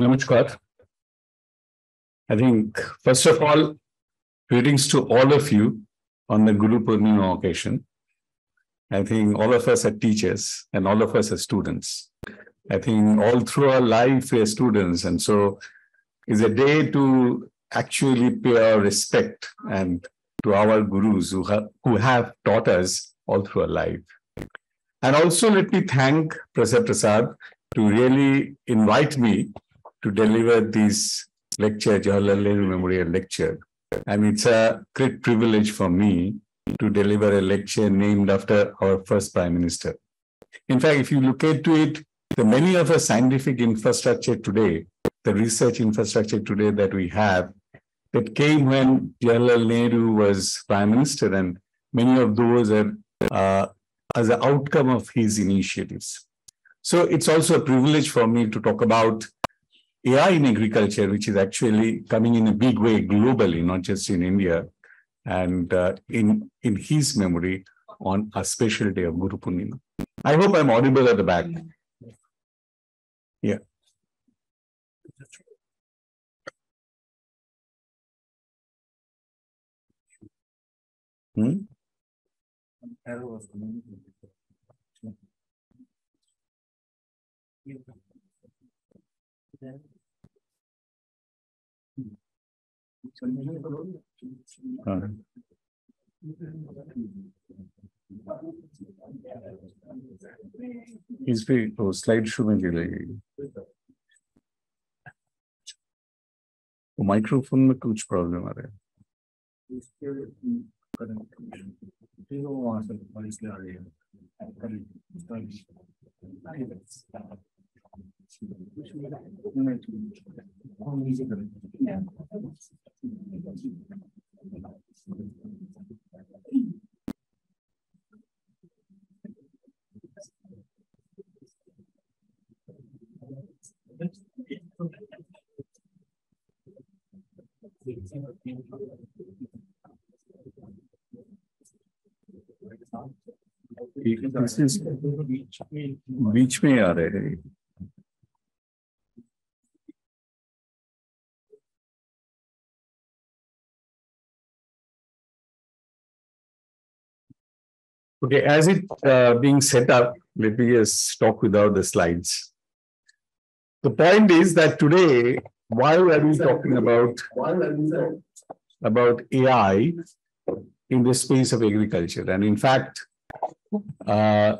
Namaskar. I think, first of all, greetings to all of you on the Guru Purnima occasion. I think all of us are teachers and all of us are students. I think all through our life we are students, and so it's a day to actually pay our respect and to our gurus who have, who have taught us all through our life. And also let me thank Prasad Prasad to really invite me to deliver this lecture, Jawaharlal Nehru Memorial Lecture. And it's a great privilege for me to deliver a lecture named after our first Prime Minister. In fact, if you look into it, the many of our scientific infrastructure today, the research infrastructure today that we have, that came when Jawaharlal Nehru was Prime Minister, and many of those are uh, as an outcome of his initiatives. So it's also a privilege for me to talk about AI in agriculture, which is actually coming in a big way globally, not just in India, and uh, in in his memory on a special day of Guru Purnima. I hope I'm audible at the back. Yeah. Hmm? हाँ. इस पे तो slide show में लगेगी। तो microphone में कुछ problem आ रहा है। बीच में आ रहे हैं। Okay, as it uh, being set up, let me just talk without the slides. The point is that today, why are we talking about about AI in the space of agriculture? And in fact, uh,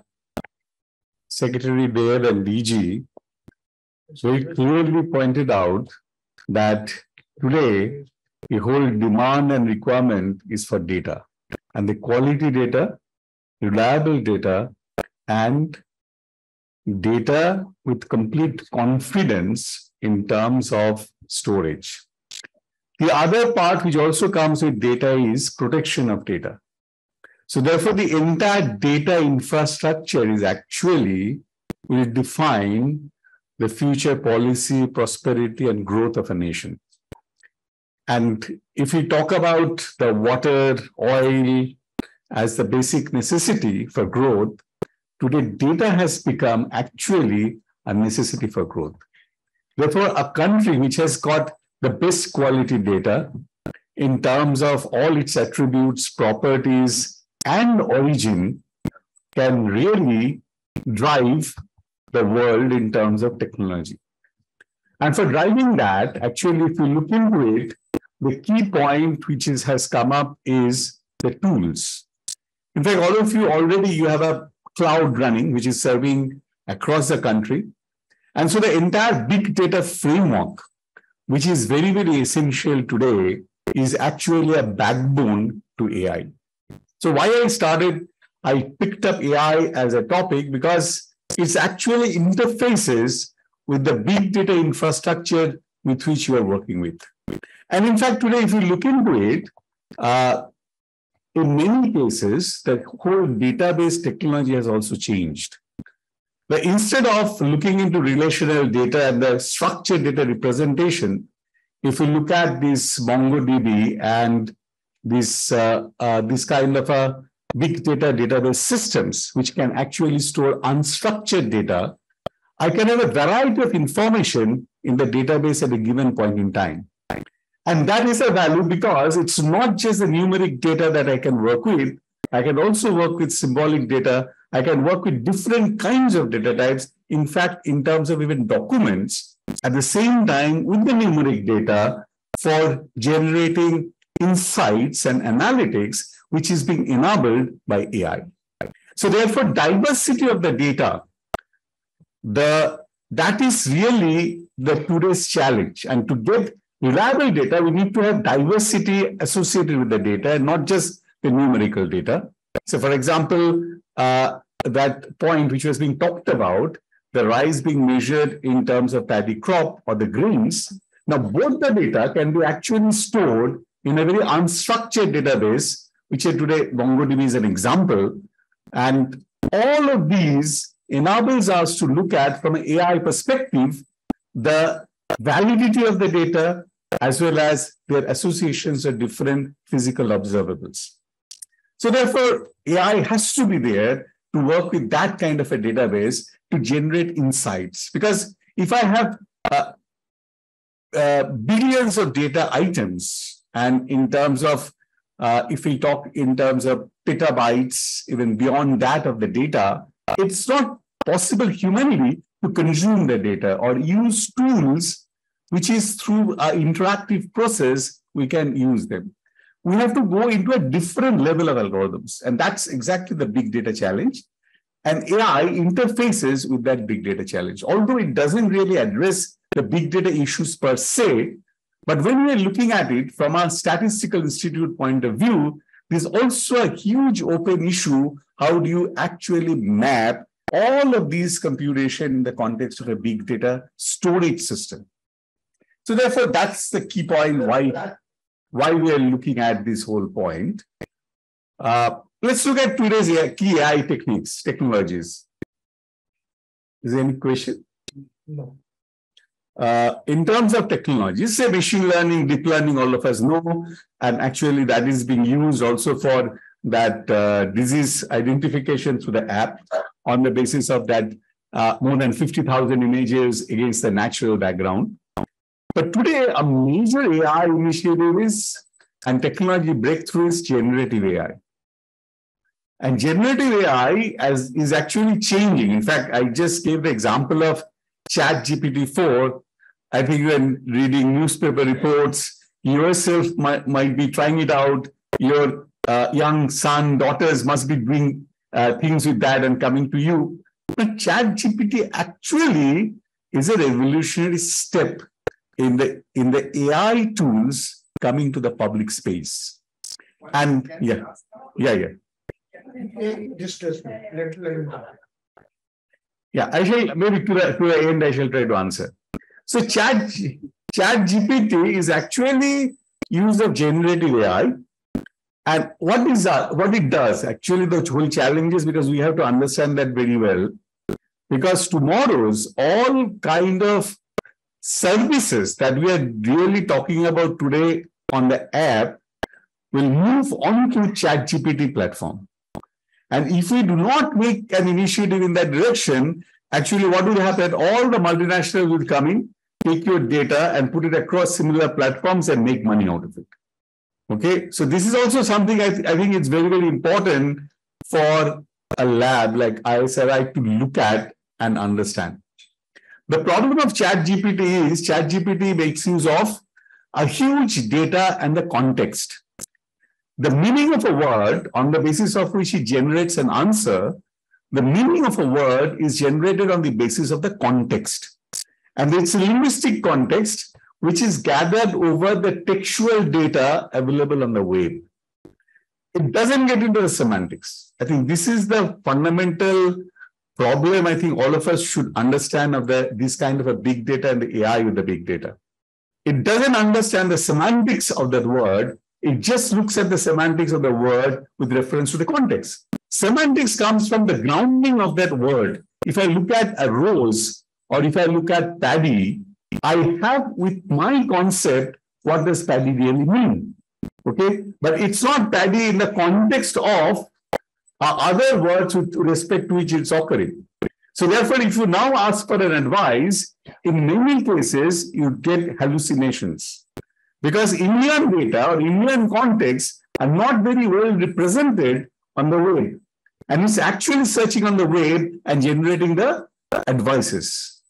Secretary DARE and DG very clearly pointed out that today the whole demand and requirement is for data and the quality data, reliable data, and data with complete confidence in terms of storage. The other part which also comes with data is protection of data. So therefore, the entire data infrastructure is actually will define the future policy, prosperity, and growth of a nation. And if we talk about the water, oil as the basic necessity for growth, today data has become actually a necessity for growth. Therefore, a country which has got the best quality data in terms of all its attributes, properties, and origin can really drive the world in terms of technology. And for driving that, actually, if you look into it, the key point which is, has come up is the tools. In fact, all of you already you have a cloud running, which is serving across the country. And so the entire big data framework, which is very, very essential today, is actually a backbone to AI. So why I started, I picked up AI as a topic because it's actually interfaces with the big data infrastructure with which you are working with. And in fact, today, if you look into it, uh, in many cases, the whole database technology has also changed. But instead of looking into relational data and the structured data representation, if you look at this MongoDB and this, uh, uh, this kind of a big data database systems, which can actually store unstructured data, I can have a variety of information in the database at a given point in time. And that is a value because it's not just the numeric data that I can work with. I can also work with symbolic data. I can work with different kinds of data types. In fact, in terms of even documents, at the same time with the numeric data for generating insights and analytics, which is being enabled by AI. So therefore, diversity of the data, the that is really the today's challenge. And to get reliable data, we need to have diversity associated with the data and not just the numerical data. So for example, uh, that point which was being talked about, the rice being measured in terms of paddy crop or the grains. Now, both the data can be actually stored in a very unstructured database, which is today MongoDB is an example. And all of these enables us to look at from an AI perspective the validity of the data as well as their associations with different physical observables. So therefore, AI has to be there to work with that kind of a database to generate insights. Because if I have uh, uh, billions of data items, and in terms of, uh, if we talk in terms of petabytes, even beyond that of the data, it's not possible humanly to consume the data or use tools, which is through an interactive process, we can use them. We have to go into a different level of algorithms. And that's exactly the big data challenge. And AI interfaces with that big data challenge. Although it doesn't really address the big data issues per se, but when we are looking at it from a statistical institute point of view, there's also a huge open issue. How do you actually map all of these computation in the context of a big data storage system? So therefore, that's the key point why, why we are looking at this whole point. Uh, let's look at today's key AI techniques, technologies. Is there any question? No. Uh, in terms of technology, say machine learning, deep learning, all of us know, and actually that is being used also for that uh, disease identification through the app on the basis of that uh, more than 50,000 images against the natural background. But today, a major AI initiative is and technology breakthrough is generative AI. And generative AI as, is actually changing. In fact, I just gave the example of Chat GPT-4. I think when reading newspaper reports, yourself might, might be trying it out. Your uh, young son, daughters must be doing uh, things with that and coming to you. But Chat GPT actually is a revolutionary step in the in the AI tools coming to the public space. And yeah, yeah, yeah. Just let, let him Yeah, I shall maybe to the to the end I shall try to answer. So chat chat GPT is actually use of generative AI. And what is that? What it does? Actually, the whole challenge is because we have to understand that very well. Because tomorrow's all kind of services that we are really talking about today on the app will move on to chat GPT platform. And if we do not make an initiative in that direction, actually what will happen? All the multinationals will come in, take your data and put it across similar platforms and make money out of it. Okay, so this is also something I, th I think it's very, very important for a lab like IASRI to look at and understand. The problem of ChatGPT is ChatGPT makes use of a huge data and the context the meaning of a word on the basis of which it generates an answer, the meaning of a word is generated on the basis of the context. And it's a linguistic context which is gathered over the textual data available on the web. It doesn't get into the semantics. I think this is the fundamental problem I think all of us should understand of the this kind of a big data and the AI with the big data. It doesn't understand the semantics of that word it just looks at the semantics of the word with reference to the context. Semantics comes from the grounding of that word. If I look at a rose or if I look at paddy, I have with my concept what does paddy really mean. Okay, but it's not paddy in the context of uh, other words with respect to which it's occurring. So therefore, if you now ask for an advice, in many cases, you get hallucinations. Because Indian data or Indian context are not very well represented on the web. And it's actually searching on the web and generating the advices.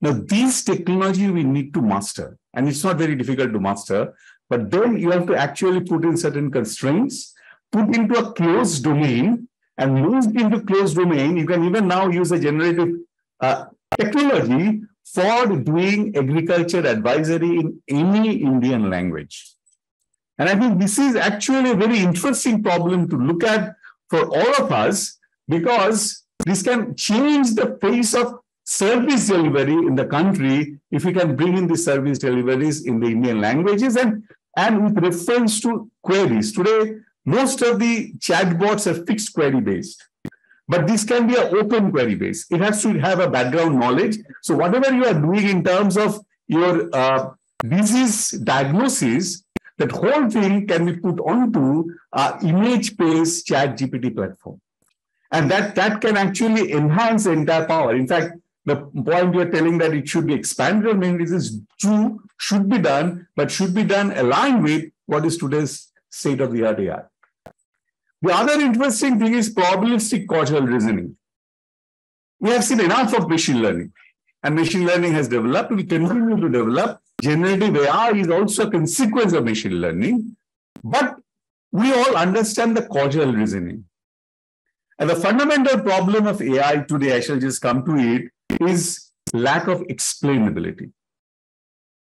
Now, these technology we need to master, and it's not very difficult to master, but then you have to actually put in certain constraints, put into a closed domain, and moved into closed domain. You can even now use a generative uh, technology for doing agriculture advisory in any Indian language. And I think this is actually a very interesting problem to look at for all of us because this can change the face of service delivery in the country if we can bring in the service deliveries in the Indian languages and, and with reference to queries. Today, most of the chatbots are fixed query based. But this can be an open query base. It has to have a background knowledge. So whatever you are doing in terms of your uh, disease diagnosis, that whole thing can be put onto a image-based chat GPT platform. And that, that can actually enhance the entire power. In fact, the point you're telling that it should be expanded, mean, this is true, should be done, but should be done aligned with what is today's state of the art AI. The other interesting thing is probabilistic causal reasoning. We have seen enough of machine learning, and machine learning has developed, we continue to develop. Generative AI is also a consequence of machine learning, but we all understand the causal reasoning. And the fundamental problem of AI today, I shall just come to it, is lack of explainability.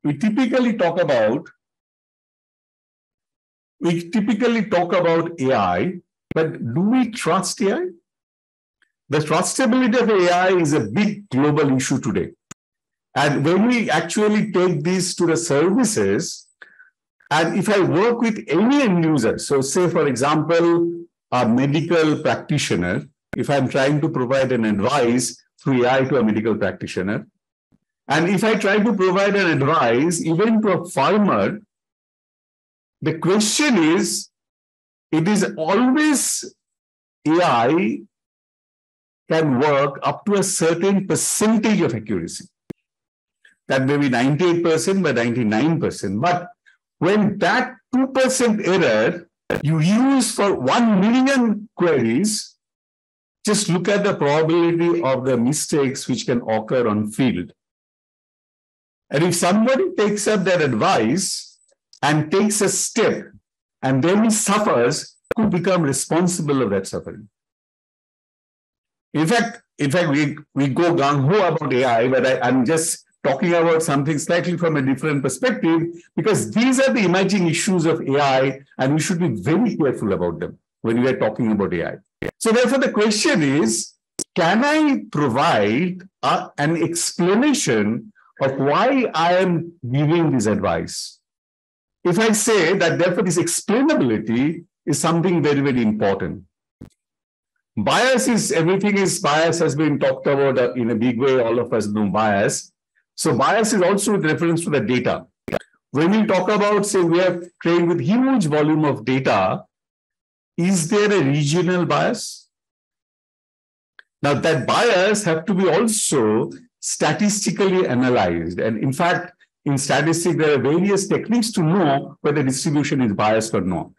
We typically talk about we typically talk about AI, but do we trust AI? The trustability of AI is a big global issue today. And when we actually take these to the services, and if I work with any end user, so say, for example, a medical practitioner, if I'm trying to provide an advice through AI to a medical practitioner, and if I try to provide an advice even to a farmer the question is, it is always AI can work up to a certain percentage of accuracy. That may be 98% by 99%. But when that 2% error you use for 1 million queries, just look at the probability of the mistakes which can occur on field. And if somebody takes up that advice and takes a step and then suffers, could become responsible of that suffering. In fact, in fact, we, we go gung-ho about AI, but I, I'm just talking about something slightly from a different perspective because these are the emerging issues of AI and we should be very careful about them when we are talking about AI. So therefore the question is, can I provide a, an explanation of why I am giving this advice? If I say that therefore this explainability is something very, very important. Bias is, everything is bias has been talked about in a big way. All of us know bias. So bias is also with reference to the data. When we talk about, say, we are trained with huge volume of data, is there a regional bias? Now that bias have to be also statistically analyzed. And in fact, in statistics, there are various techniques to know whether distribution is biased or not.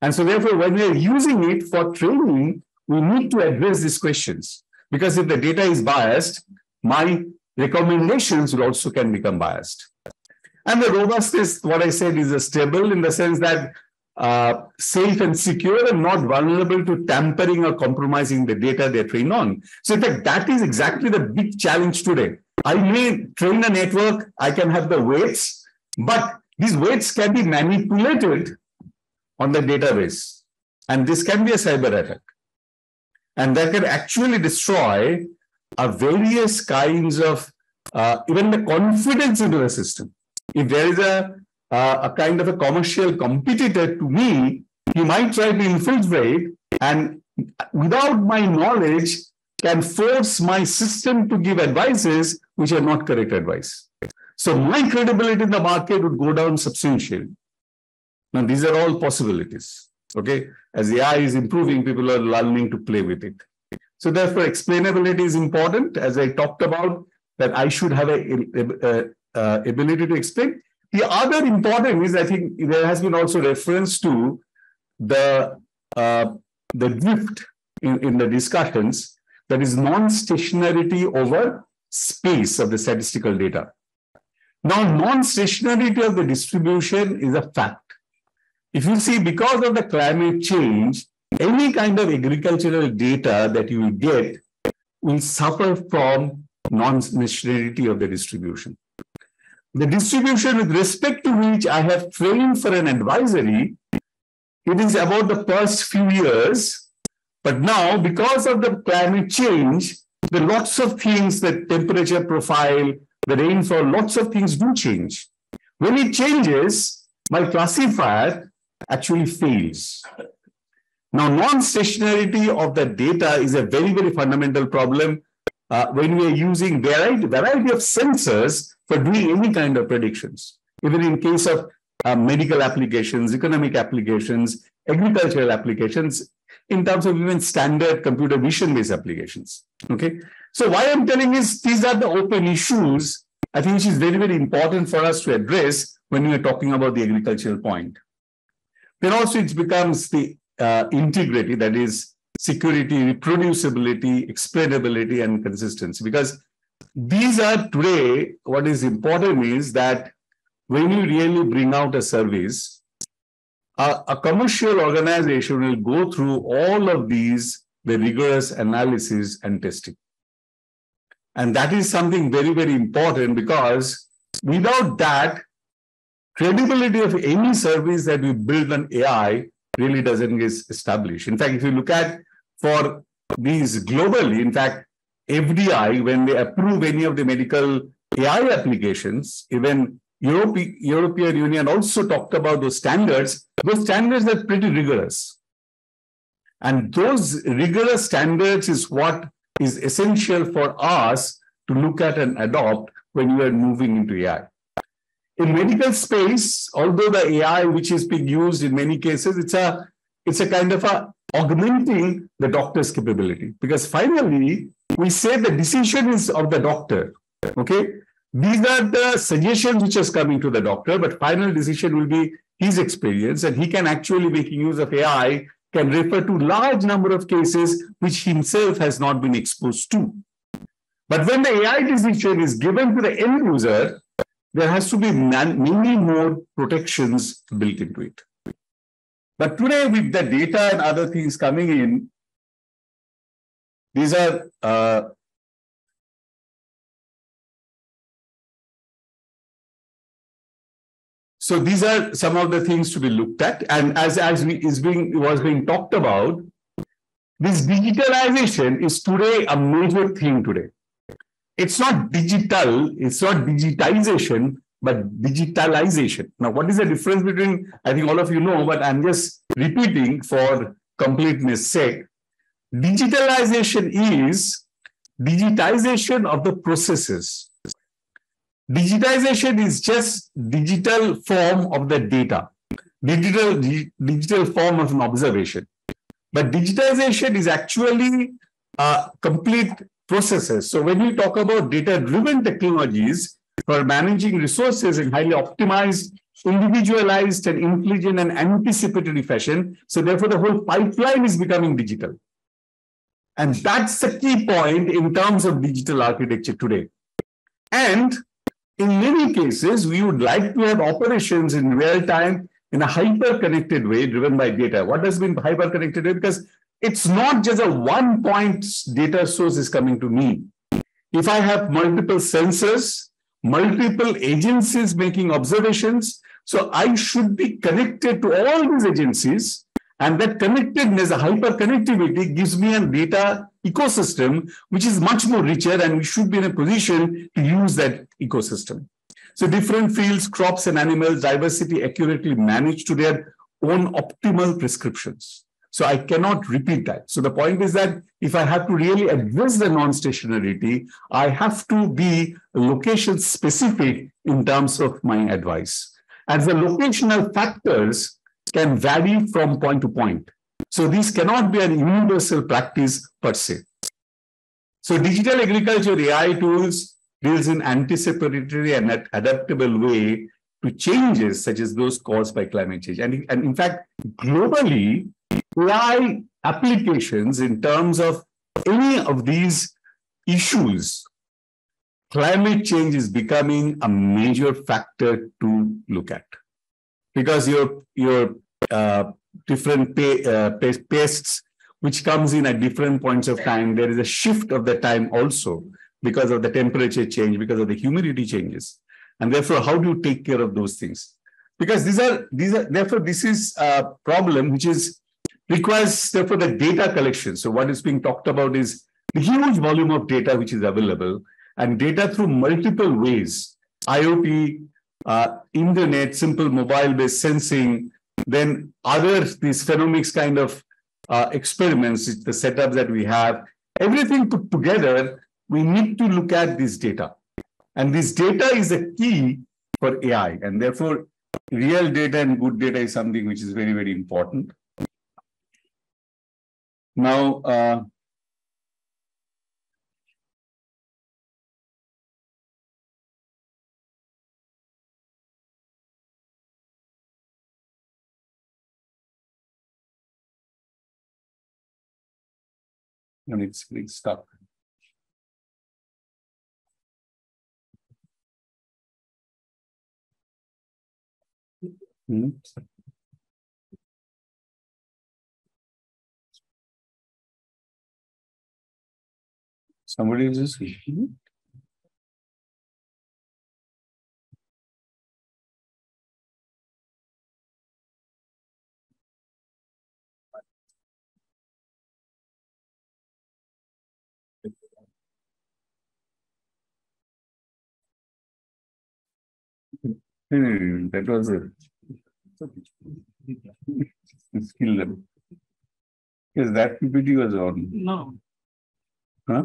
And so therefore, when we are using it for training, we need to address these questions. Because if the data is biased, my recommendations will also can become biased. And the robustness, what I said, is stable in the sense that uh, safe and secure and not vulnerable to tampering or compromising the data they're trained on. So in fact, that is exactly the big challenge today. I may train a network, I can have the weights, but these weights can be manipulated on the database. And this can be a cyber attack. And that can actually destroy uh, various kinds of, uh, even the confidence into the system. If there is a, uh, a kind of a commercial competitor to me, he might try to infiltrate and without my knowledge, can force my system to give advices which are not correct advice. So my credibility in the market would go down substantially. Now, these are all possibilities. Okay. As the AI is improving, people are learning to play with it. So therefore, explainability is important, as I talked about, that I should have a ability to explain. The other important is, I think there has been also reference to the uh, the drift in, in the discussions that is non-stationarity over space of the statistical data. Now, non-stationarity of the distribution is a fact. If you see, because of the climate change, any kind of agricultural data that you get will suffer from non-stationarity of the distribution. The distribution with respect to which I have framed for an advisory, it is about the first few years. But now, because of the climate change, are lots of things, the temperature profile, the rainfall, lots of things do change. When it changes, my classifier actually fails. Now, non-stationarity of the data is a very, very fundamental problem uh, when we are using variety, variety of sensors for doing any kind of predictions. Even in case of uh, medical applications, economic applications, agricultural applications, in terms of even standard computer vision-based applications. Okay, so why I'm telling is these are the open issues. I think which is very very important for us to address when we are talking about the agricultural point. Then also it becomes the uh, integrity that is security, reproducibility, explainability, and consistency. Because these are today, what is important is that when you really bring out a service, a, commercial organization will go through all of these, the rigorous analysis and testing. And that is something very, very important because without that, credibility of any service that we build on AI really doesn't get established. In fact, if you look at for these globally, in fact, FDA, when they approve any of the medical AI applications, even Europe, European Union also talked about those standards. Those standards are pretty rigorous. And those rigorous standards is what is essential for us to look at and adopt when we are moving into AI. In medical space, although the AI which is being used in many cases, it's a it's a kind of a augmenting the doctor's capability because finally we say the decision is of the doctor. Okay, these are the suggestions which is coming to the doctor, but final decision will be his experience, and he can actually making use of AI can refer to large number of cases which himself has not been exposed to. But when the AI decision is given to the end user, there has to be many more protections built into it. But today, with the data and other things coming in, these are uh, so these are some of the things to be looked at, and as as we, is being was being talked about, this digitalization is today a major thing today. It's not digital, it's not digitization, but digitalization. Now, what is the difference between, I think all of you know, but I'm just repeating for completeness sake. Digitalization is digitization of the processes. Digitization is just digital form of the data, digital, digital form of an observation. But digitization is actually uh, complete processes. So when we talk about data-driven technologies, for managing resources in highly optimized, individualized, and intelligent and anticipatory fashion. So therefore, the whole pipeline is becoming digital. And that's the key point in terms of digital architecture today. And in many cases, we would like to have operations in real time in a hyper connected way driven by data. What does mean hyper connected way? Because it's not just a one point data source is coming to me. If I have multiple sensors, multiple agencies making observations. So I should be connected to all these agencies. And that connectedness, hyper-connectivity gives me a data ecosystem, which is much more richer and we should be in a position to use that ecosystem. So different fields, crops and animals, diversity accurately managed to their own optimal prescriptions. So I cannot repeat that. So the point is that if I have to really address the non-stationarity, I have to be location specific in terms of my advice. As the locational factors can vary from point to point. So these cannot be an universal practice per se. So digital agriculture AI tools deals in anticipatory and adaptable way to changes such as those caused by climate change. And, and in fact, globally, AI applications in terms of any of these issues, climate change is becoming a major factor to look at. Because your, your uh, different uh, pests, which comes in at different points of time, there is a shift of the time also because of the temperature change, because of the humidity changes. And therefore, how do you take care of those things? Because these are, these are, therefore, this is a problem which is requires therefore the data collection. So what is being talked about is the huge volume of data which is available and data through multiple ways, IoT, uh, internet, simple mobile-based sensing, then other these phenomics kind of uh, experiments, the setups that we have, everything put together, we need to look at this data. And this data is a key for AI. And therefore, real data and good data is something which is very, very important. Now, uh, and it's please stop. Hmm. Somebody is just Hmm, that was a skill level. Yes, that PPT was on. No. Huh?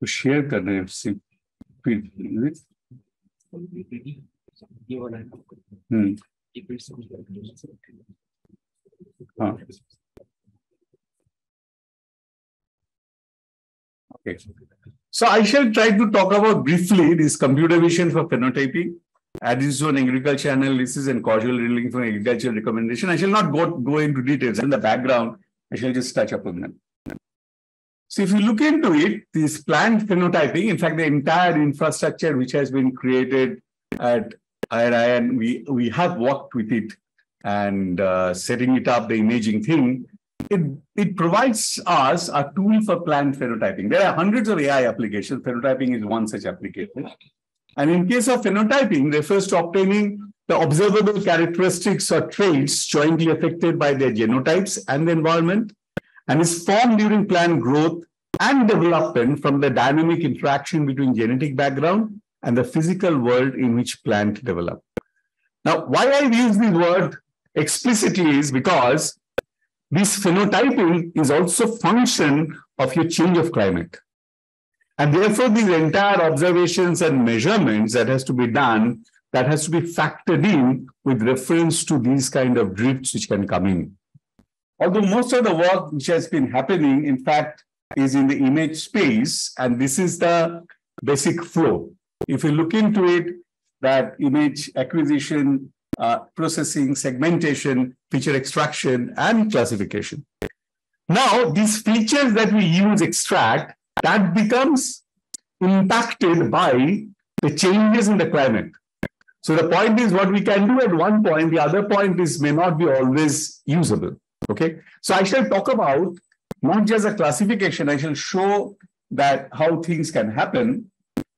तो share कर रहे हैं फिर हम्म हाँ Okay. So I shall try to talk about briefly this computer vision for phenotyping, Addison agriculture analysis and causal reading for agricultural recommendation. I shall not go, go into details in the background. I shall just touch upon them. So if you look into it, this plant phenotyping, in fact, the entire infrastructure which has been created at IARI, and we, we have worked with it and uh, setting it up, the imaging thing, it, it provides us a tool for plant phenotyping. There are hundreds of AI applications. Phenotyping is one such application. And in case of phenotyping, refers to obtaining the observable characteristics or traits jointly affected by their genotypes and the environment, and is formed during plant growth and development from the dynamic interaction between genetic background and the physical world in which plant develop. Now, why I use the word explicitly is because this phenotyping is also function of your change of climate. And therefore, these entire observations and measurements that has to be done, that has to be factored in with reference to these kind of drifts which can come in. Although most of the work which has been happening, in fact, is in the image space, and this is the basic flow. If you look into it, that image acquisition, uh, processing, segmentation, feature extraction, and classification. Now, these features that we use extract, that becomes impacted by the changes in the climate. So the point is what we can do at one point, the other point is may not be always usable. Okay. So I shall talk about not just a classification, I shall show that how things can happen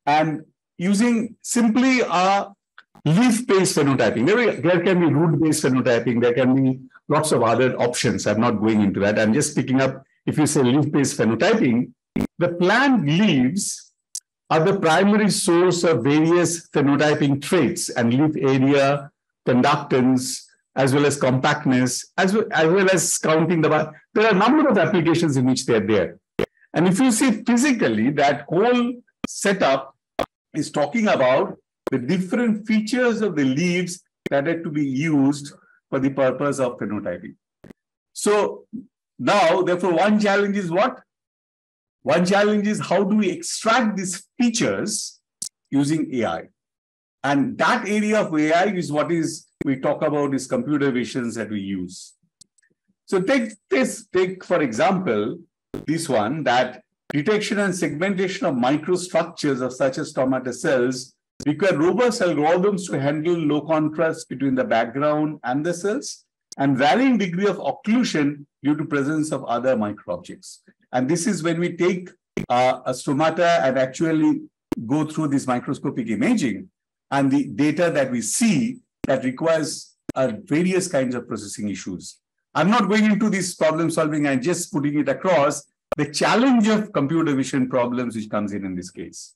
and using simply a leaf-based phenotyping. There, there can be root-based phenotyping. There can be lots of other options. I'm not going into that. I'm just picking up, if you say leaf-based phenotyping, the plant leaves are the primary source of various phenotyping traits and leaf area, conductance, as well as compactness, as well, as well as counting the, there are a number of applications in which they're there. And if you see physically, that whole setup is talking about the different features of the leaves that are to be used for the purpose of phenotyping. So now, therefore, one challenge is what? One challenge is how do we extract these features using AI? And that area of AI is what is we talk about is computer visions that we use. So take this, take for example, this one that detection and segmentation of microstructures of such as stomata cells require robust algorithms to handle low contrast between the background and the cells and varying degree of occlusion due to presence of other microobjects. And this is when we take uh, a stomata and actually go through this microscopic imaging and the data that we see that requires uh, various kinds of processing issues. I'm not going into this problem solving, I'm just putting it across the challenge of computer vision problems which comes in in this case.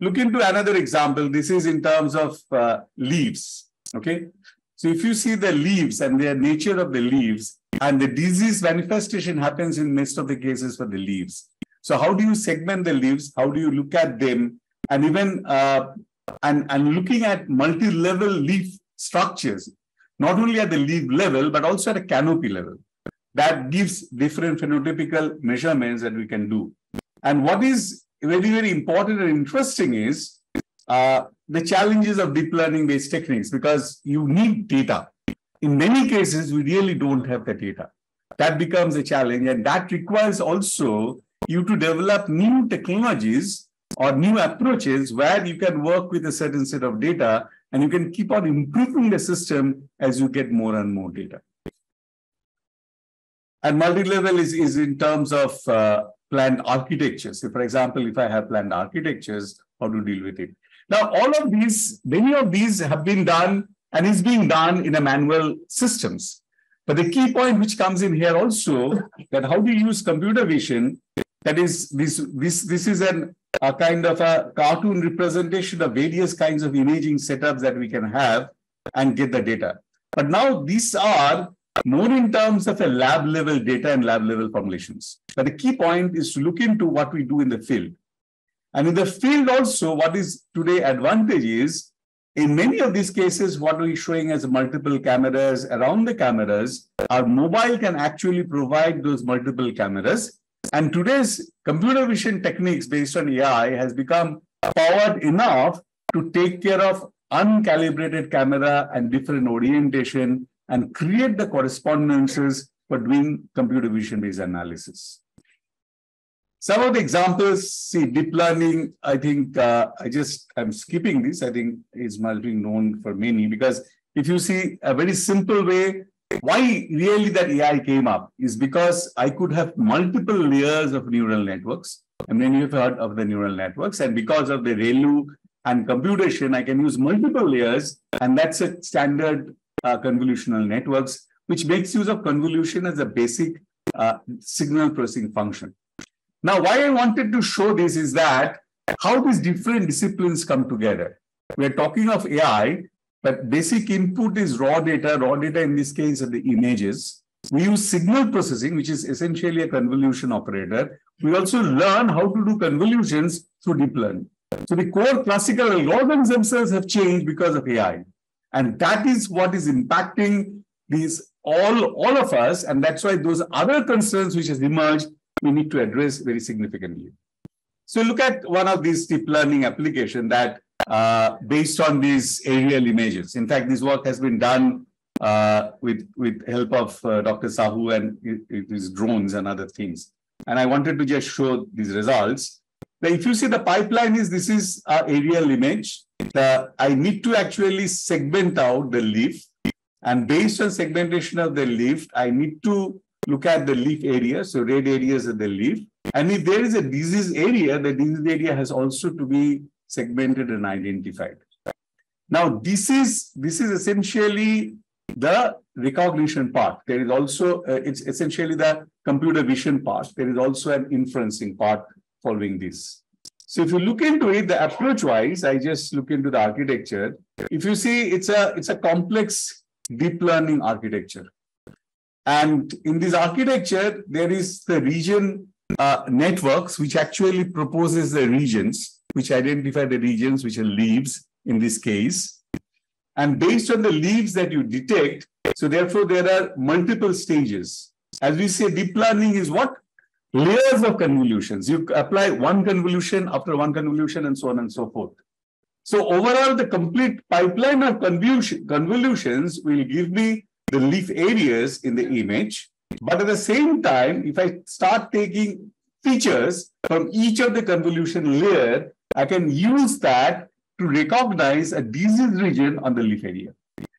Look into another example. This is in terms of uh, leaves. Okay. So if you see the leaves and the nature of the leaves and the disease manifestation happens in most of the cases for the leaves. So how do you segment the leaves? How do you look at them? And even uh, and, and looking at multi-level leaf structures, not only at the leaf level, but also at a canopy level. That gives different phenotypical measurements that we can do. And what is very, very important and interesting is uh, the challenges of deep learning based techniques because you need data. In many cases, we really don't have the data. That becomes a challenge, and that requires also you to develop new technologies or new approaches where you can work with a certain set of data and you can keep on improving the system as you get more and more data. And multi-level is, is in terms of uh, plant architectures. So for example, if I have plant architectures, how to deal with it. Now, all of these, many of these have been done and is being done in a manual systems. But the key point which comes in here also that how do you use computer vision? That is, this this this is an, a kind of a cartoon representation of various kinds of imaging setups that we can have and get the data. But now these are more in terms of a lab level data and lab level formulations. But the key point is to look into what we do in the field. And in the field also, what is today advantage is in many of these cases, what we're showing as multiple cameras around the cameras, our mobile can actually provide those multiple cameras. And today's computer vision techniques based on AI has become powered enough to take care of uncalibrated camera and different orientation and create the correspondences for doing computer vision based analysis. Some of the examples, see, deep learning, I think uh, I just, I'm skipping this, I think is being known for many because if you see a very simple way, why really that AI came up is because I could have multiple layers of neural networks. I mean, you have heard of the neural networks. And because of the ReLU and computation, I can use multiple layers. And that's a standard uh, convolutional networks, which makes use of convolution as a basic uh, signal processing function. Now, why I wanted to show this is that how these different disciplines come together. We're talking of AI, but basic input is raw data. Raw data in this case are the images. We use signal processing, which is essentially a convolution operator. We also learn how to do convolutions through deep learning. So the core classical algorithms themselves have changed because of AI. And that is what is impacting these all, all of us. And that's why those other concerns which has emerged, we need to address very significantly. So look at one of these deep learning application that uh, based on these aerial images. In fact, this work has been done uh, with, with help of uh, Dr. Sahu and his drones and other things. And I wanted to just show these results. Now, if you see the pipeline is, this is an aerial image. The, I need to actually segment out the leaf. And based on segmentation of the leaf, I need to look at the leaf area. So red areas of the leaf. And if there is a disease area, the disease area has also to be segmented and identified. Now, this is this is essentially the recognition part. There is also uh, it's essentially the computer vision part. There is also an inferencing part following this. So if you look into it, the approach wise, I just look into the architecture. If you see, it's a it's a complex deep learning architecture. And in this architecture, there is the region uh, networks, which actually proposes the regions, which identify the regions which are leaves. in this case. And based on the leaves that you detect, so therefore there are multiple stages. As we say, deep learning is what? Layers of convolutions. You apply one convolution after one convolution and so on and so forth. So overall, the complete pipeline of convolution, convolutions will give me the leaf areas in the image. But at the same time, if I start taking features from each of the convolution layer, I can use that to recognize a disease region on the leaf area.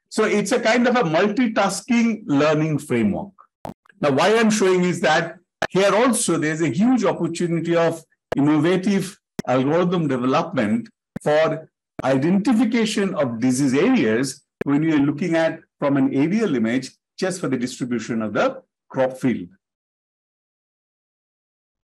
So it's a kind of a multitasking learning framework. Now, why I'm showing is that here also there's a huge opportunity of innovative algorithm development for identification of disease areas when you're looking at from an aerial image just for the distribution of the crop field.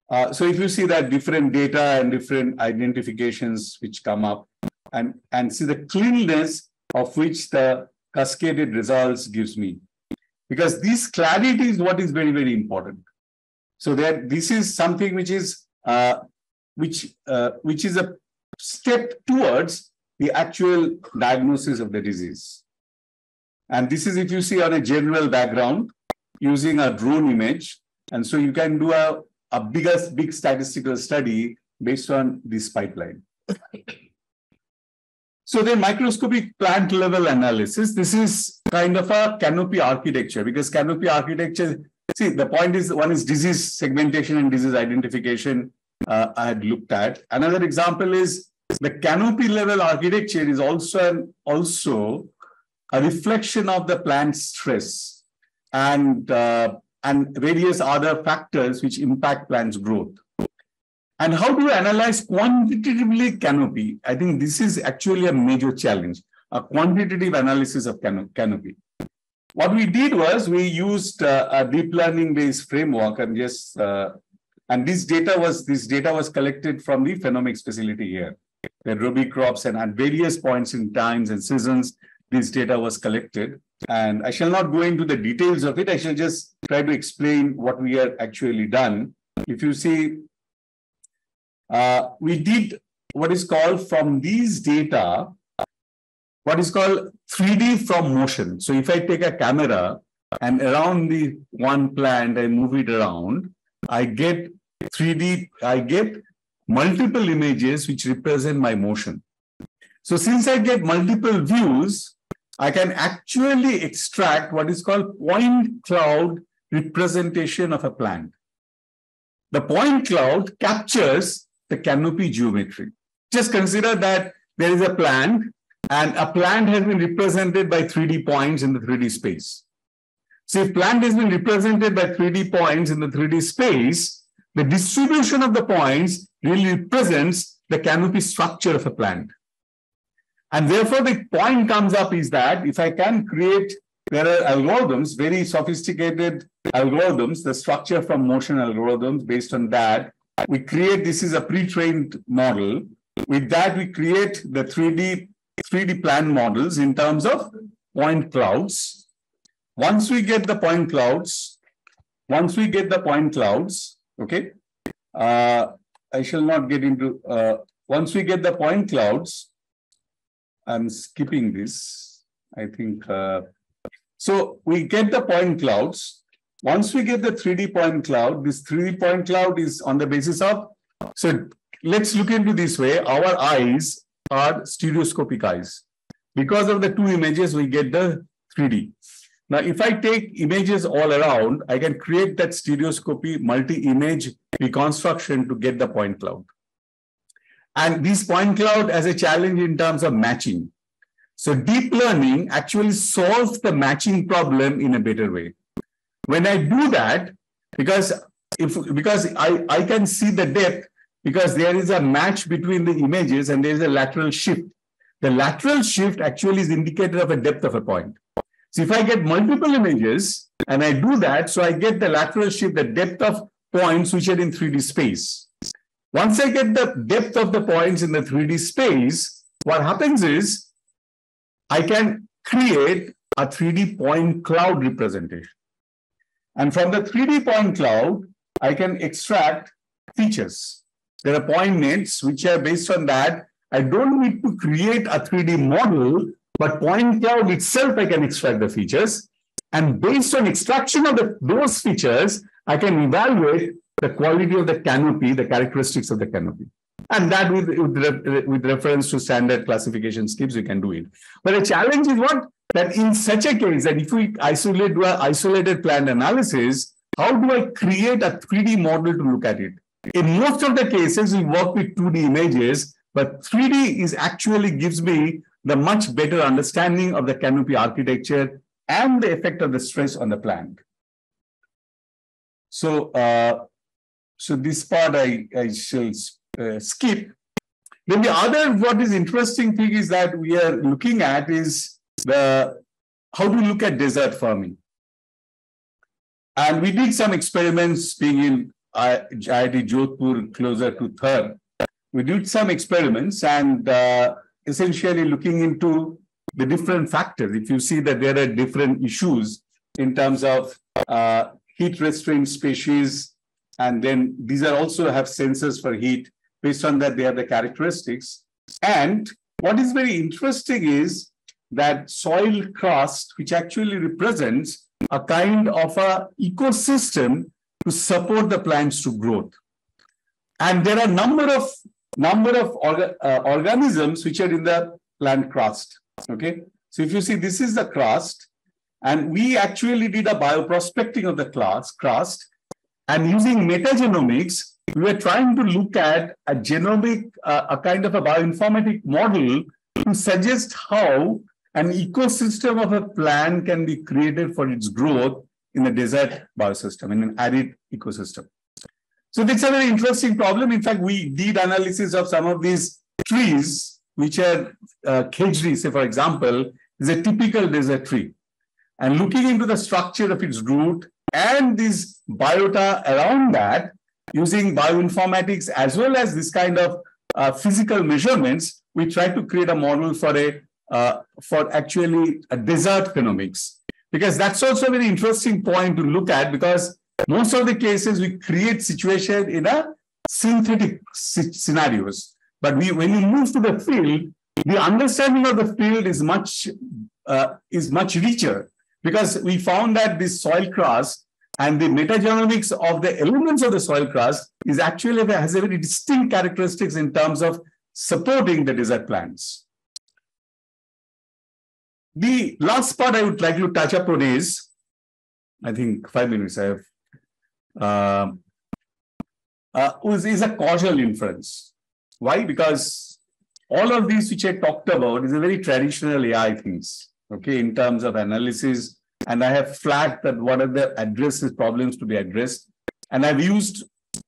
Uh, so if you see that different data and different identifications which come up and, and see the cleanliness of which the cascaded results gives me. Because this clarity is what is very, very important. So that this is something which is uh, which uh, which is a step towards the actual diagnosis of the disease. And this is if you see on a general background using a drone image. And so you can do a, a biggest big statistical study based on this pipeline. So then microscopic plant level analysis, this is kind of a canopy architecture because canopy architecture, see the point is one is disease segmentation and disease identification uh, I had looked at. Another example is the canopy level architecture is also an, also a reflection of the plant stress and uh, and various other factors which impact plants growth. And how do you analyze quantitatively canopy? I think this is actually a major challenge, a quantitative analysis of can canopy. What we did was we used uh, a deep learning based framework and just, uh, and this data was, this data was collected from the phenomics facility here. The rabi crops and at various points in times and seasons, this data was collected. And I shall not go into the details of it. I shall just try to explain what we have actually done. If you see uh, we did what is called from these data, what is called 3D from motion. So if I take a camera and around the one plant, I move it around, I get 3D, I get multiple images which represent my motion. So since I get multiple views, I can actually extract what is called point cloud representation of a plant. The point cloud captures the canopy geometry. Just consider that there is a plant and a plant has been represented by 3D points in the 3D space. So if plant has been represented by 3D points in the 3D space, the distribution of the points really represents the canopy structure of a plant. And therefore, the point comes up is that if I can create, there are algorithms, very sophisticated algorithms, the structure from motion algorithms based on that, we create, this is a pre-trained model. With that, we create the 3D, 3D plan models in terms of point clouds. Once we get the point clouds, once we get the point clouds, okay, uh, I shall not get into, uh, once we get the point clouds, I'm skipping this, I think. Uh, so we get the point clouds. Once we get the 3D point cloud, this 3D point cloud is on the basis of, so let's look into this way. Our eyes are stereoscopic eyes. Because of the two images, we get the 3D. Now, if I take images all around, I can create that stereoscopy multi-image reconstruction to get the point cloud. And this point cloud as a challenge in terms of matching. So deep learning actually solves the matching problem in a better way. When I do that, because if because I, I can see the depth because there is a match between the images and there is a lateral shift. The lateral shift actually is indicator of a depth of a point. So if I get multiple images and I do that, so I get the lateral shift, the depth of points which are in 3D space. Once I get the depth of the points in the 3D space, what happens is I can create a 3D point cloud representation. And from the 3D point cloud, I can extract features. There are point nets, which are based on that. I don't need to create a 3D model, but point cloud itself, I can extract the features. And based on extraction of the, those features, I can evaluate the quality of the canopy, the characteristics of the canopy. And that with, with, with reference to standard classification schemes, you can do it. But the challenge is what? That in such a case, that if we isolate do an isolated plant analysis, how do I create a 3D model to look at it? In most of the cases, we work with 2D images, but 3D is actually gives me the much better understanding of the canopy architecture and the effect of the stress on the plant. So, uh, so this part I, I shall uh, skip. Then the other, what is interesting thing is that we are looking at is the how to look at desert farming. And we did some experiments being in IIT Jodhpur, closer to Thar. We did some experiments and uh, essentially looking into the different factors. If you see that there are different issues in terms of uh, heat restraint species, and then these are also have sensors for heat. Based on that, they have the characteristics. And what is very interesting is that soil crust, which actually represents a kind of a ecosystem to support the plants to growth. And there are number of number of orga, uh, organisms which are in the plant crust. Okay, so if you see, this is the crust, and we actually did a bioprospecting of the class crust, and using metagenomics, we were trying to look at a genomic, uh, a kind of a bioinformatic model to suggest how an ecosystem of a plant can be created for its growth in a desert biosystem, in an arid ecosystem. So that's a very interesting problem. In fact, we did analysis of some of these trees, which are uh, Khejri, say for example, is a typical desert tree. And looking into the structure of its root and this biota around that, using bioinformatics as well as this kind of uh, physical measurements, we try to create a model for a uh, for actually a desert phenomics. Because that's also a very interesting point to look at because most of the cases we create situation in a synthetic scenarios. But we, when you move to the field, the understanding of the field is much uh, is much richer because we found that this soil crust and the metagenomics of the elements of the soil crust is actually has a very distinct characteristics in terms of supporting the desert plants. The last part I would like to touch upon is, I think five minutes I have, uh, uh, is, is a causal inference. Why? Because all of these which I talked about is a very traditional AI things, okay, in terms of analysis. And I have flagged that what are the addresses problems to be addressed. And I've used,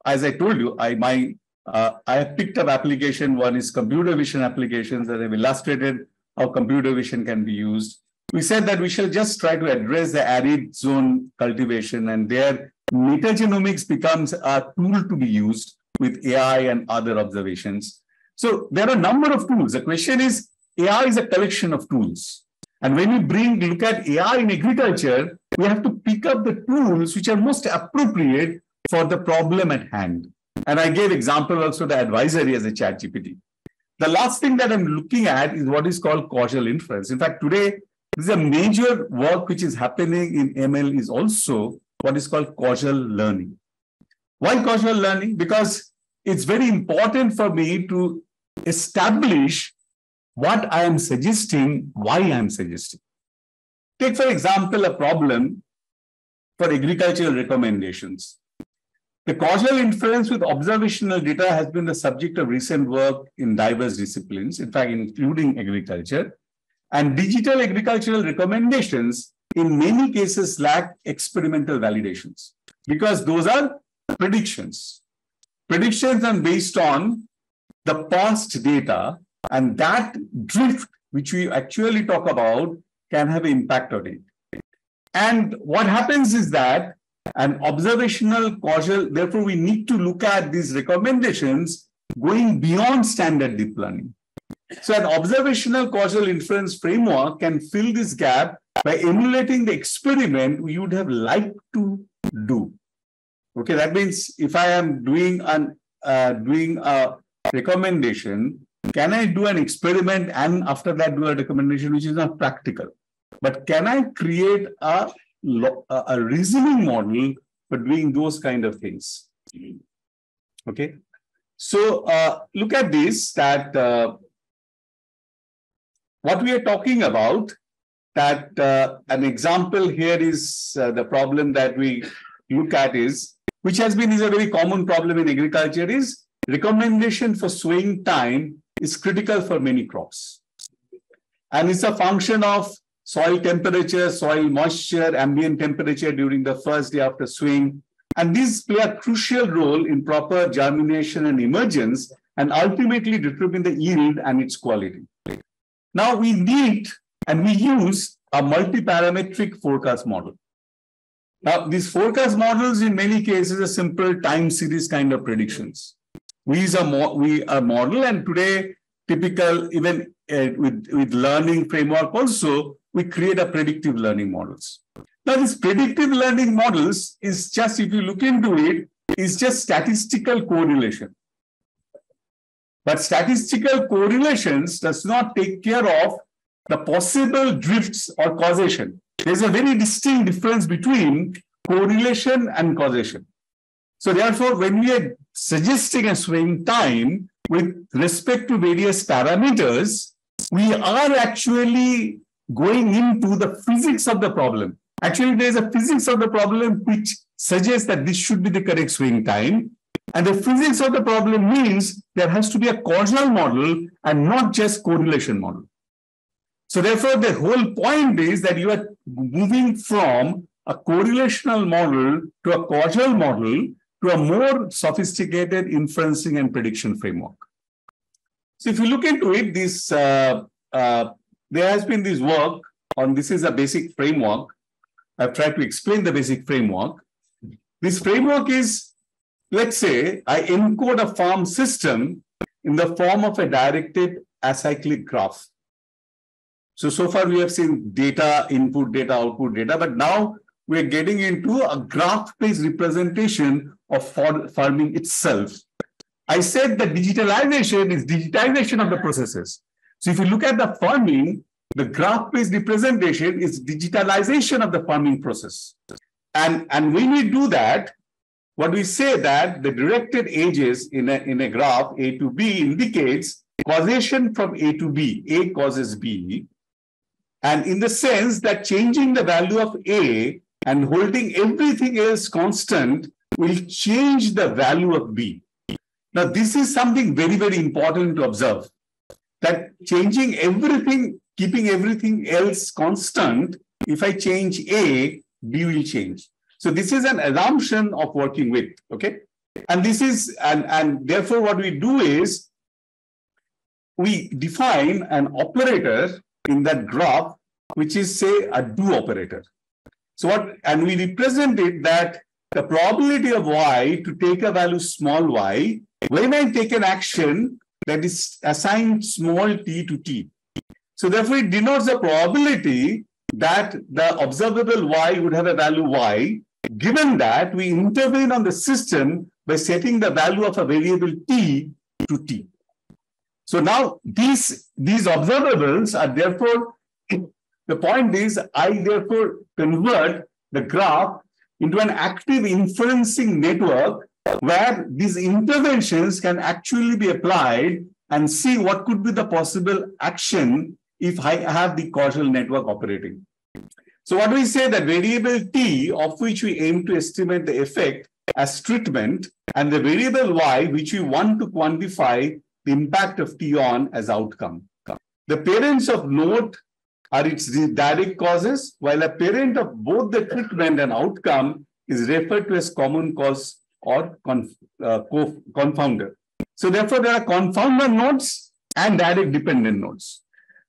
as I told you, I my uh, I have picked up application. One is computer vision applications that I've illustrated how computer vision can be used. We said that we shall just try to address the arid zone cultivation and there metagenomics becomes a tool to be used with AI and other observations. So there are a number of tools. The question is, AI is a collection of tools. And when we bring look at AI in agriculture, we have to pick up the tools which are most appropriate for the problem at hand. And I gave example also the advisory as a ChatGPT. The last thing that I'm looking at is what is called causal inference. In fact, today, this is a major work which is happening in ML is also what is called causal learning. Why causal learning? Because it's very important for me to establish what I am suggesting, why I am suggesting. Take, for example, a problem for agricultural recommendations. The causal inference with observational data has been the subject of recent work in diverse disciplines, in fact, including agriculture. And digital agricultural recommendations, in many cases, lack experimental validations because those are predictions. Predictions are based on the past data, and that drift, which we actually talk about, can have impact on it. And what happens is that an observational causal, therefore, we need to look at these recommendations going beyond standard deep learning. So an observational causal inference framework can fill this gap by emulating the experiment we would have liked to do. Okay, that means if I am doing an uh, doing a recommendation, can I do an experiment and after that do a recommendation, which is not practical? But can I create a, a reasoning model for doing those kind of things? Okay. So uh, look at this that uh, what we are talking about that uh, an example here is uh, the problem that we look at is which has been is a very common problem in agriculture is recommendation for sowing time is critical for many crops and it's a function of soil temperature soil moisture ambient temperature during the first day after sowing and these play a crucial role in proper germination and emergence and ultimately determine the yield and its quality. Now we need and we use a multi-parametric forecast model. Now these forecast models in many cases are simple time series kind of predictions. We use a, we, a model and today typical even uh, with, with learning framework also, we create a predictive learning models. Now, this predictive learning models is just, if you look into it, is just statistical correlation. But statistical correlations does not take care of the possible drifts or causation. There's a very distinct difference between correlation and causation. So therefore, when we are suggesting a sowing time with respect to various parameters, we are actually going into the physics of the problem. Actually, there is a physics of the problem which suggests that this should be the correct sowing time. And the physics of the problem means there has to be a causal model and not just correlation model. So therefore, the whole point is that you are moving from a correlational model to a causal model to a more sophisticated inferencing and prediction framework. So if you look into it, this uh, uh, there has been this work on this is a basic framework I've tried to explain the basic framework. This framework is, let's say, I encode a farm system in the form of a directed acyclic graph. So, so far we have seen data, input data, output data, but now we're getting into a graph-based representation of farming itself. I said that digitalization is digitization of the processes. So if you look at the farming, the graph-based representation is digitalization of the farming process. And, and when we do that, what we say that the directed edges in a, in a graph A to B indicates causation from A to B. A causes B. And in the sense that changing the value of A and holding everything else constant will change the value of B. Now, this is something very, very important to observe that changing everything keeping everything else constant, if I change A, B will change. So this is an assumption of working with, okay? And this is, and, and therefore what we do is, we define an operator in that graph, which is say a do operator. So what, and we represent it that the probability of y to take a value small y, when I take an action that is assigned small t to t, so therefore, it denotes the probability that the observable y would have a value y, given that we intervene on the system by setting the value of a variable t to t. So now these, these observables are therefore, the point is I therefore convert the graph into an active inferencing network where these interventions can actually be applied and see what could be the possible action if I have the causal network operating. So what we say that variable t of which we aim to estimate the effect as treatment and the variable y which we want to quantify the impact of t on as outcome. The parents of node are its direct causes while a parent of both the treatment and outcome is referred to as common cause or conf uh, confounder. So therefore there are confounder nodes and direct dependent nodes.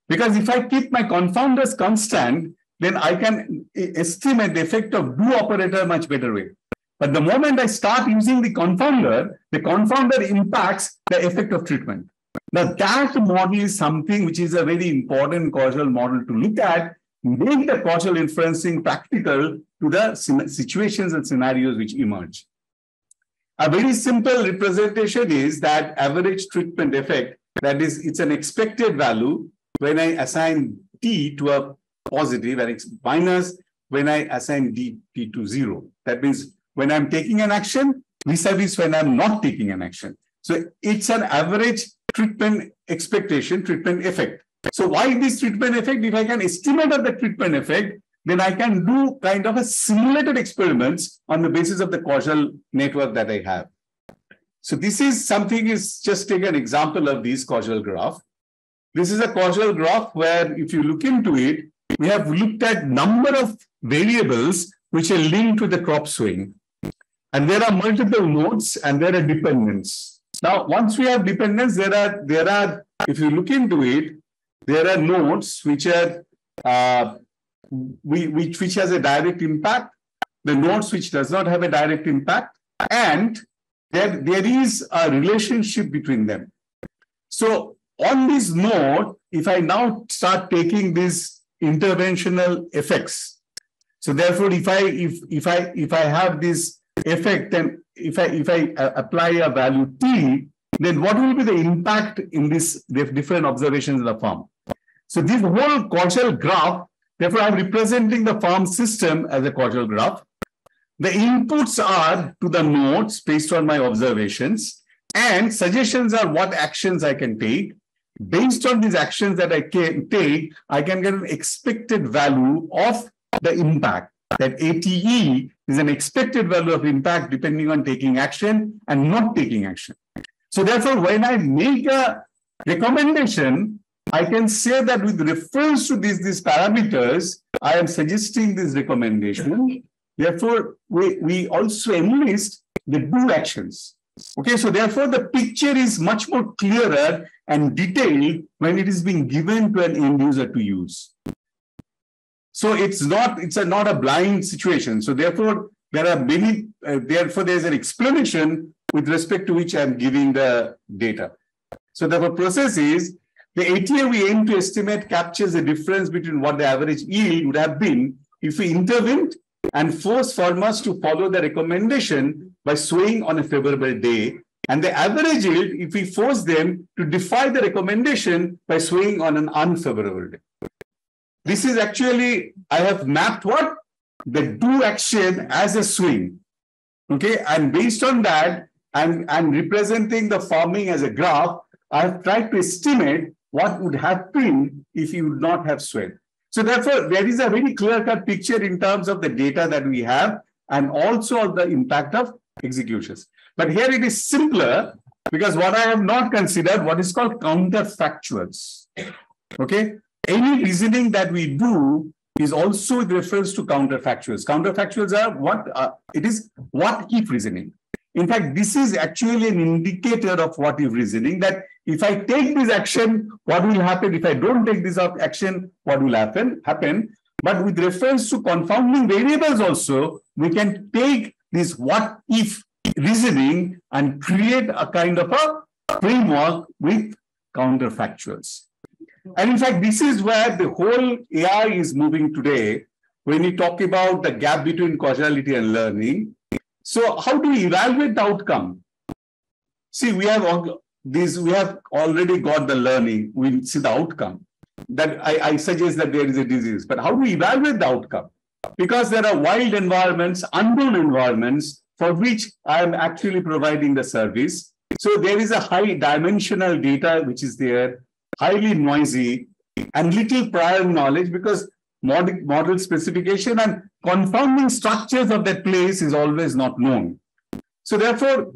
Because if I keep my confounders constant, then I can estimate the effect of do operator much better way. But the moment I start using the confounder, the confounder impacts the effect of treatment. Now that model is something which is a very important causal model to look at, make the causal inferencing practical to the situations and scenarios which emerge. A very simple representation is that average treatment effect That is, it's an expected value when I assign t to a positive and it's minus when I assign dt to zero. That means when I'm taking an action, vis-a-vis when I'm not taking an action. So it's an average treatment expectation, treatment effect. So why this treatment effect? If I can estimate of the treatment effect, then I can do kind of a simulated experiments on the basis of the causal network that I have. So this is something is just take an example of this causal graph. This is a causal graph where if you look into it, we have looked at number of variables which are linked to the crop sowing. And there are multiple nodes and there are dependents. Now, once we have dependents, there are, there are, if you look into it, there are nodes which are, uh, we, which, which has a direct impact, the nodes which does not have a direct impact, and there, there is a relationship between them. So on this node, if I now start taking these interventional effects, so therefore, if I if if I if I have this effect, then if I if I uh, apply a value t, then what will be the impact in this different observations in the farm? So this whole causal graph, therefore, I'm representing the farm system as a causal graph. The inputs are to the nodes based on my observations, and suggestions are what actions I can take. Based on these actions that I can take, I can get an expected value of the impact. That ATE is an expected value of impact depending on taking action and not taking action. So therefore, when I make a recommendation, I can say that with reference to these, these parameters, I am suggesting this recommendation Therefore, we, we also enlist the do actions. Okay, so therefore the picture is much more clearer and detailed when it is being given to an end user to use. So it's not it's a not a blind situation. So therefore there are many. Uh, therefore there is an explanation with respect to which I am giving the data. So the process is the ATE we aim to estimate captures the difference between what the average yield would have been if we intervened and forced farmers to follow the recommendation by sowing on a favorable day. And the average yield, if we force them to defy the recommendation by sowing on an unfavorable day. This is actually, I have mapped what? The do action as a sowing. Okay, and based on that, I'm, I'm representing the farming as a graph. I've tried to estimate what would happen if you would not have swed. So therefore, there is a very clear-cut picture in terms of the data that we have and also of the impact of executions. But here it is simpler because what I have not considered what is called counterfactuals. Okay, any reasoning that we do is also with reference to counterfactuals. Counterfactuals are what uh, it is what if reasoning. In fact, this is actually an indicator of what if reasoning that if I take this action, what will happen? If I don't take this action, what will happen? Happen. But with reference to confounding variables also, we can take this what if reasoning and create a kind of a framework with counterfactuals. And in fact, this is where the whole AI is moving today when we talk about the gap between causality and learning. So how do we evaluate the outcome? See, we have these, we have already got the learning. We see the outcome. That I, I suggest that there is a disease. But how do we evaluate the outcome? Because there are wild environments, unknown environments for which I am actually providing the service. So there is a high dimensional data which is there, highly noisy, and little prior knowledge because model, model specification and confounding structures of that place is always not known. So therefore,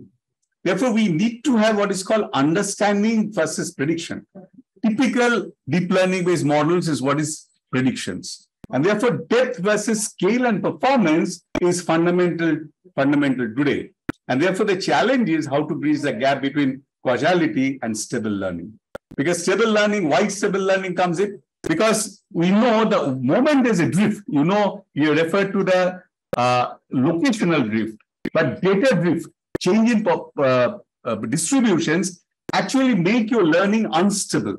therefore, we need to have what is called understanding versus prediction. Typical deep learning based models is what is predictions. And therefore, depth versus scale and performance is fundamental, fundamental today. And therefore, the challenge is how to bridge the gap between causality and stable learning. Because stable learning, why stable learning comes in? because we know the moment there's a drift, you know, you refer to the uh, locational drift, but data drift, change in uh, uh, distributions actually make your learning unstable.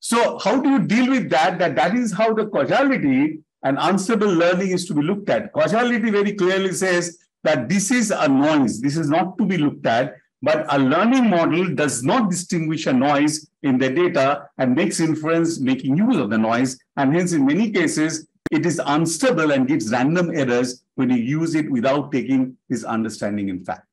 So how do you deal with that? That that is how the causality and unstable learning is to be looked at. Causality very clearly says that this is a noise. This is not to be looked at. But a learning model does not distinguish a noise in the data and makes inference making use of the noise. And hence, in many cases, it is unstable and gives random errors when you use it without taking this understanding in fact.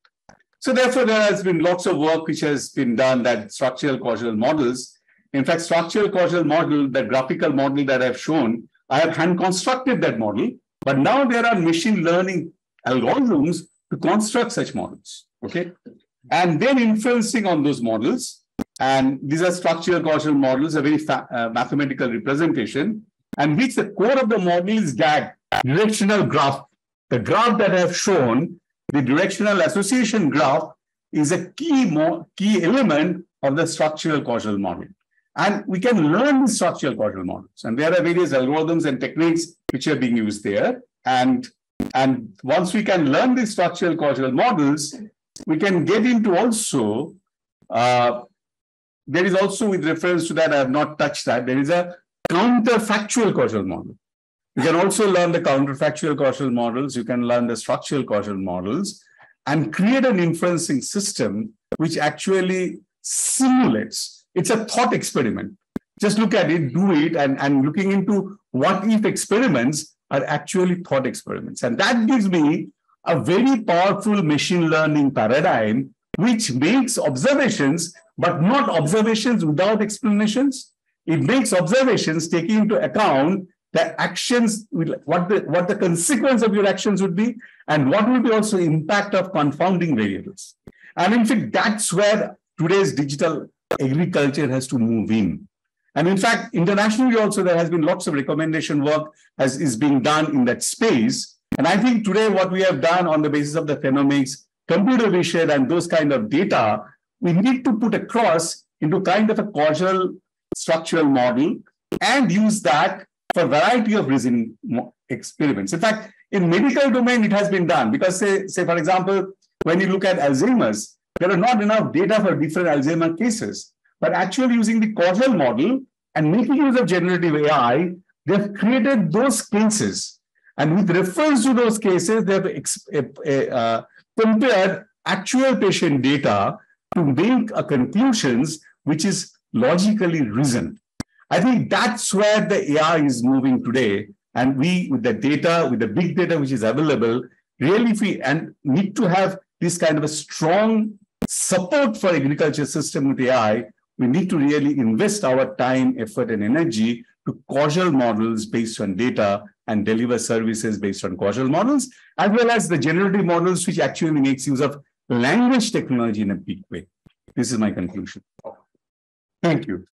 So therefore, there has been lots of work which has been done that structural causal models. In fact, structural causal model, the graphical model that I've shown, I have hand constructed that model, but now there are machine learning algorithms to construct such models. Okay. And then inferencing on those models. And these are structural causal models, a very uh, mathematical representation, and which the core of the model is DAG, directional graph. The graph that I have shown, the directional association graph, is a key, key element of the structural causal model. And we can learn structural causal models. And there are various algorithms and techniques which are being used there. And, and once we can learn the structural causal models, we can get into also, uh, there is also with reference to that, I have not touched that, there is a counterfactual causal model. You can also learn the counterfactual causal models, you can learn the structural causal models, and create an inferencing system which actually simulates. It's a thought experiment. Just look at it, do it, and, and looking into what if experiments are actually thought experiments. And that gives me a very powerful machine learning paradigm which makes observations, but not observations without explanations. It makes observations taking into account the actions, what the, what the consequence of your actions would be, and what will be also impact of confounding variables. And in fact, that's where today's digital agriculture has to move in. And in fact, internationally also, there has been lots of recommendation work as is being done in that space and I think today what we have done on the basis of the phenomics, computer vision, and those kind of data, we need to put across into kind of a causal structural model and use that for variety of reason experiments. In fact, in medical domain, it has been done because say, say for example, when you look at Alzheimer's, there are not enough data for different Alzheimer cases. But actually using the causal model and making use of generative AI, they've created those cases and with reference to those cases, they have eh, eh, uh, compared actual patient data to make a conclusions which is logically reasoned. I think that's where the AI is moving today. And we, with the data, with the big data which is available, really we and need to have this kind of a strong support for agriculture system with AI, we need to really invest our time, effort, and energy to causal models based on data and deliver services based on causal models, as well as the generative models, which actually makes use of language technology in a big way. This is my conclusion. Thank you.